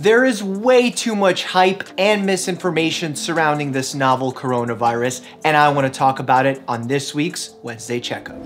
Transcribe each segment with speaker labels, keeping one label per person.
Speaker 1: There is way too much hype and misinformation surrounding this novel coronavirus, and I want to talk about it on this week's Wednesday Checkup.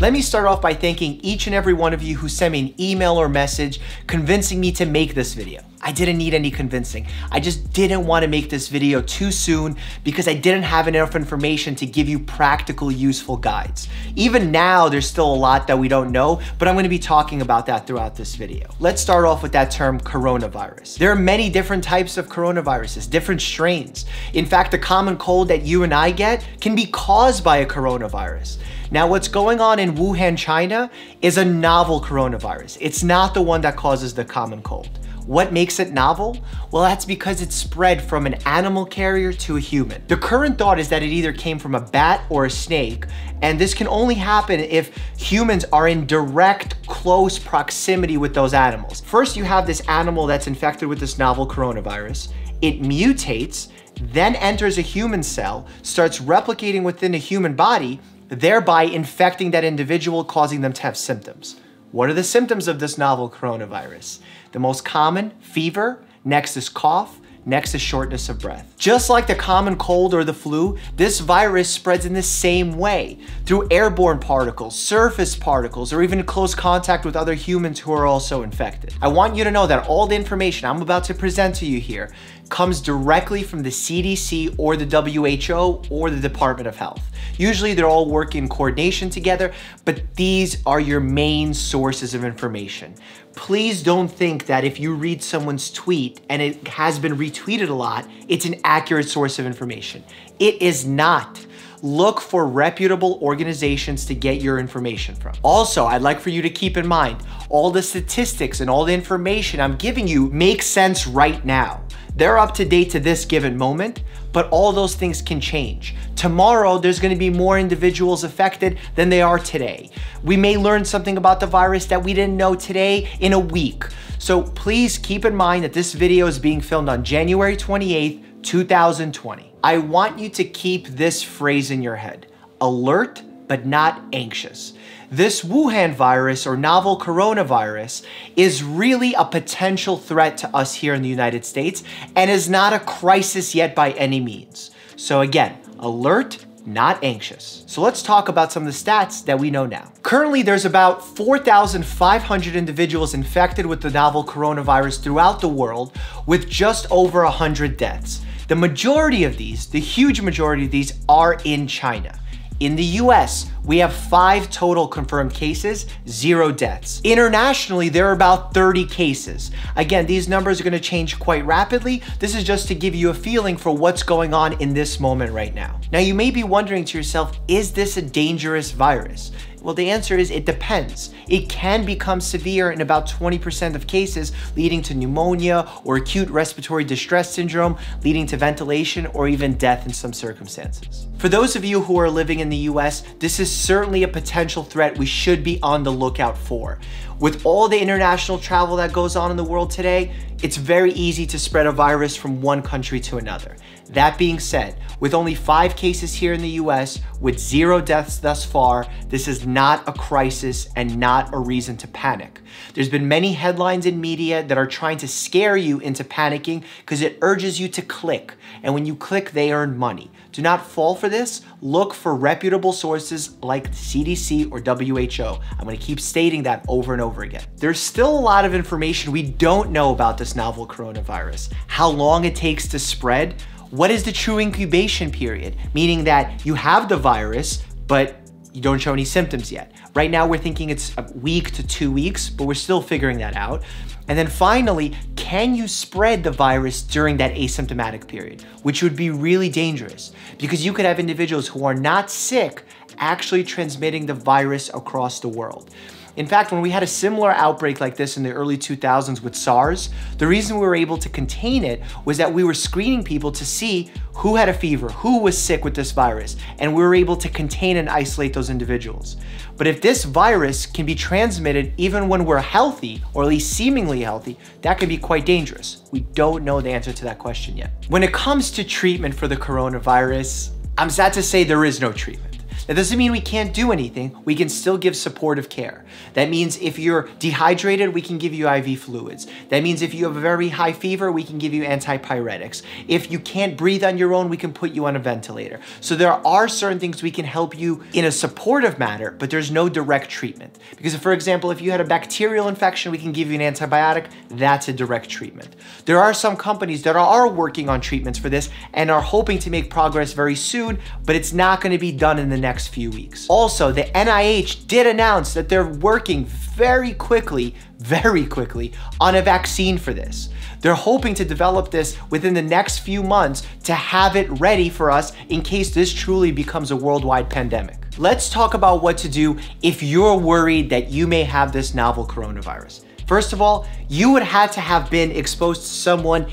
Speaker 1: Let me start off by thanking each and every one of you who sent me an email or message convincing me to make this video. I didn't need any convincing. I just didn't want to make this video too soon because I didn't have enough information to give you practical, useful guides. Even now, there's still a lot that we don't know, but I'm going to be talking about that throughout this video. Let's start off with that term coronavirus. There are many different types of coronaviruses, different strains. In fact, the common cold that you and I get can be caused by a coronavirus. Now, what's going on in Wuhan, China is a novel coronavirus. It's not the one that causes the common cold. What makes it novel? Well, that's because it spread from an animal carrier to a human. The current thought is that it either came from a bat or a snake, and this can only happen if humans are in direct, close proximity with those animals. First, you have this animal that's infected with this novel coronavirus. It mutates, then enters a human cell, starts replicating within a human body, thereby infecting that individual, causing them to have symptoms. What are the symptoms of this novel coronavirus? The most common, fever, next is cough, Next is shortness of breath. Just like the common cold or the flu, this virus spreads in the same way through airborne particles, surface particles, or even close contact with other humans who are also infected. I want you to know that all the information I'm about to present to you here comes directly from the CDC or the WHO or the Department of Health. Usually they're all working in coordination together, but these are your main sources of information. Please don't think that if you read someone's tweet and it has been retweeted a lot, it's an accurate source of information. It is not look for reputable organizations to get your information from. Also, I'd like for you to keep in mind, all the statistics and all the information I'm giving you makes sense right now. They're up to date to this given moment, but all those things can change. Tomorrow, there's gonna be more individuals affected than they are today. We may learn something about the virus that we didn't know today in a week. So please keep in mind that this video is being filmed on January 28th, 2020. I want you to keep this phrase in your head, alert, but not anxious. This Wuhan virus or novel coronavirus is really a potential threat to us here in the United States and is not a crisis yet by any means. So again, alert, not anxious. So let's talk about some of the stats that we know now. Currently, there's about 4,500 individuals infected with the novel coronavirus throughout the world with just over 100 deaths. The majority of these, the huge majority of these are in China. In the US, we have five total confirmed cases, zero deaths. Internationally, there are about 30 cases. Again, these numbers are gonna change quite rapidly. This is just to give you a feeling for what's going on in this moment right now. Now, you may be wondering to yourself, is this a dangerous virus? Well, the answer is it depends. It can become severe in about 20% of cases, leading to pneumonia or acute respiratory distress syndrome, leading to ventilation or even death in some circumstances. For those of you who are living in the US, this is certainly a potential threat we should be on the lookout for. With all the international travel that goes on in the world today, it's very easy to spread a virus from one country to another. That being said, with only five cases here in the US, with zero deaths thus far, this is not a crisis and not a reason to panic. There's been many headlines in media that are trying to scare you into panicking because it urges you to click. And when you click, they earn money. Do not fall for this. Look for reputable sources like CDC or WHO. I'm gonna keep stating that over and over again. There's still a lot of information we don't know about this novel coronavirus. How long it takes to spread, what is the true incubation period? Meaning that you have the virus, but you don't show any symptoms yet. Right now, we're thinking it's a week to two weeks, but we're still figuring that out. And then finally, can you spread the virus during that asymptomatic period, which would be really dangerous because you could have individuals who are not sick actually transmitting the virus across the world. In fact, when we had a similar outbreak like this in the early 2000s with SARS, the reason we were able to contain it was that we were screening people to see who had a fever, who was sick with this virus, and we were able to contain and isolate those individuals. But if this virus can be transmitted even when we're healthy, or at least seemingly healthy, that could be quite dangerous. We don't know the answer to that question yet. When it comes to treatment for the coronavirus, I'm sad to say there is no treatment. That doesn't mean we can't do anything. We can still give supportive care. That means if you're dehydrated, we can give you IV fluids. That means if you have a very high fever, we can give you antipyretics. If you can't breathe on your own, we can put you on a ventilator. So there are certain things we can help you in a supportive manner, but there's no direct treatment. Because if, for example, if you had a bacterial infection, we can give you an antibiotic. That's a direct treatment. There are some companies that are working on treatments for this and are hoping to make progress very soon, but it's not gonna be done in the next few weeks. Also, the NIH did announce that they're working very quickly, very quickly on a vaccine for this. They're hoping to develop this within the next few months to have it ready for us in case this truly becomes a worldwide pandemic. Let's talk about what to do if you're worried that you may have this novel coronavirus. First of all, you would have to have been exposed to someone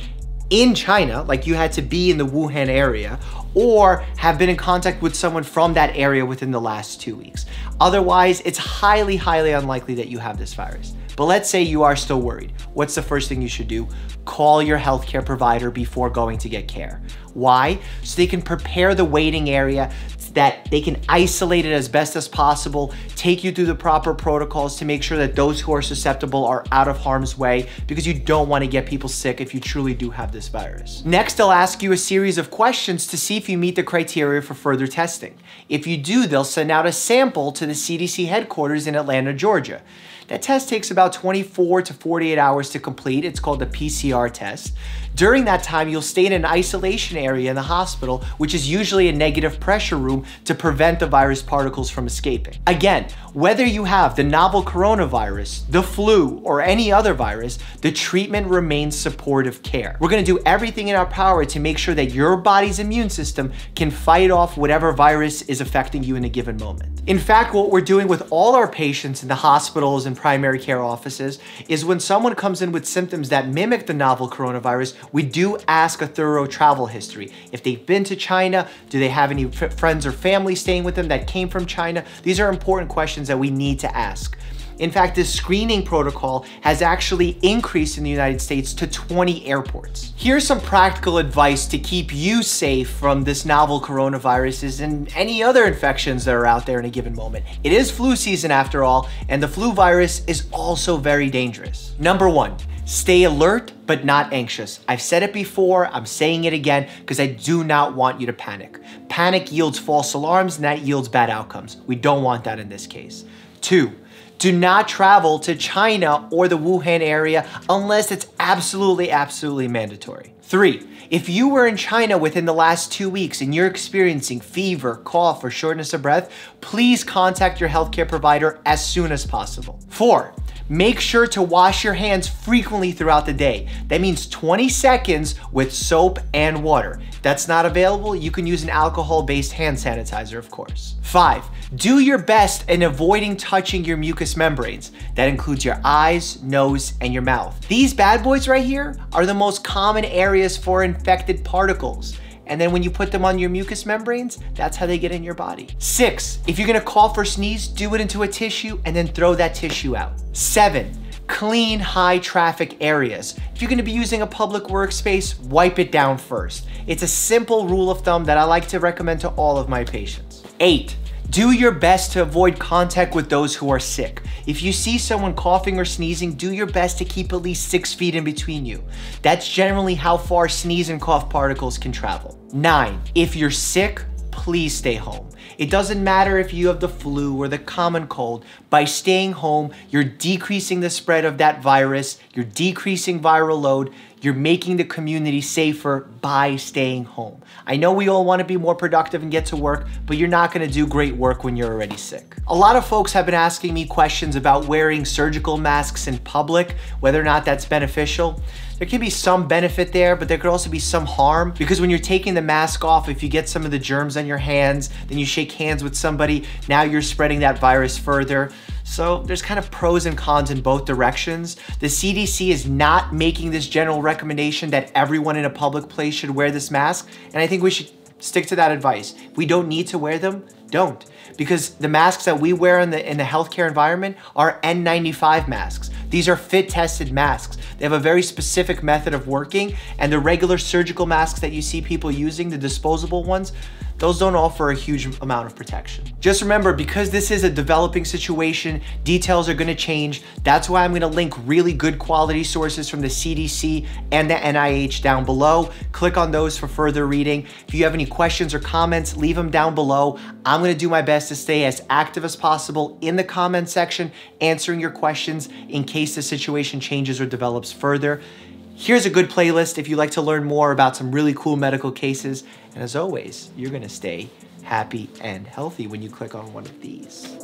Speaker 1: in China, like you had to be in the Wuhan area, or have been in contact with someone from that area within the last two weeks. Otherwise, it's highly, highly unlikely that you have this virus. But let's say you are still worried. What's the first thing you should do? Call your healthcare provider before going to get care. Why? So they can prepare the waiting area that they can isolate it as best as possible, take you through the proper protocols to make sure that those who are susceptible are out of harm's way because you don't want to get people sick if you truly do have this virus. Next, they'll ask you a series of questions to see if you meet the criteria for further testing. If you do, they'll send out a sample to the CDC headquarters in Atlanta, Georgia. That test takes about 24 to 48 hours to complete. It's called the PCR test. During that time, you'll stay in an isolation area in the hospital, which is usually a negative pressure room to prevent the virus particles from escaping. Again, whether you have the novel coronavirus, the flu, or any other virus, the treatment remains supportive care. We're gonna do everything in our power to make sure that your body's immune system can fight off whatever virus is affecting you in a given moment. In fact, what we're doing with all our patients in the hospitals and primary care offices is when someone comes in with symptoms that mimic the novel coronavirus, we do ask a thorough travel history. If they've been to China, do they have any friends or family staying with them that came from China? These are important questions that we need to ask. In fact, this screening protocol has actually increased in the United States to 20 airports. Here's some practical advice to keep you safe from this novel coronaviruses and any other infections that are out there in a given moment. It is flu season after all, and the flu virus is also very dangerous. Number one, Stay alert, but not anxious. I've said it before, I'm saying it again, because I do not want you to panic. Panic yields false alarms and that yields bad outcomes. We don't want that in this case. Two, do not travel to China or the Wuhan area unless it's absolutely, absolutely mandatory. Three, if you were in China within the last two weeks and you're experiencing fever, cough, or shortness of breath, please contact your healthcare provider as soon as possible. Four, Make sure to wash your hands frequently throughout the day. That means 20 seconds with soap and water. That's not available, you can use an alcohol-based hand sanitizer, of course. Five, do your best in avoiding touching your mucous membranes. That includes your eyes, nose, and your mouth. These bad boys right here are the most common areas for infected particles. And then when you put them on your mucous membranes, that's how they get in your body. Six, if you're gonna cough or sneeze, do it into a tissue and then throw that tissue out. Seven, clean high traffic areas. If you're gonna be using a public workspace, wipe it down first. It's a simple rule of thumb that I like to recommend to all of my patients. Eight, do your best to avoid contact with those who are sick. If you see someone coughing or sneezing, do your best to keep at least six feet in between you. That's generally how far sneeze and cough particles can travel. Nine, if you're sick, please stay home. It doesn't matter if you have the flu or the common cold. By staying home, you're decreasing the spread of that virus, you're decreasing viral load, you're making the community safer by staying home. I know we all wanna be more productive and get to work, but you're not gonna do great work when you're already sick. A lot of folks have been asking me questions about wearing surgical masks in public, whether or not that's beneficial. There can be some benefit there, but there could also be some harm because when you're taking the mask off, if you get some of the germs on your hands, then you shake hands with somebody, now you're spreading that virus further. So there's kind of pros and cons in both directions. The CDC is not making this general recommendation that everyone in a public place should wear this mask, and I think we should stick to that advice. If we don't need to wear them, don't. Because the masks that we wear in the, in the healthcare environment are N95 masks. These are fit tested masks. They have a very specific method of working and the regular surgical masks that you see people using, the disposable ones, those don't offer a huge amount of protection. Just remember, because this is a developing situation, details are gonna change. That's why I'm gonna link really good quality sources from the CDC and the NIH down below. Click on those for further reading. If you have any questions or comments, leave them down below. I'm gonna do my best to stay as active as possible in the comment section, answering your questions in case the situation changes or develops further. Here's a good playlist if you'd like to learn more about some really cool medical cases. And as always, you're gonna stay happy and healthy when you click on one of these.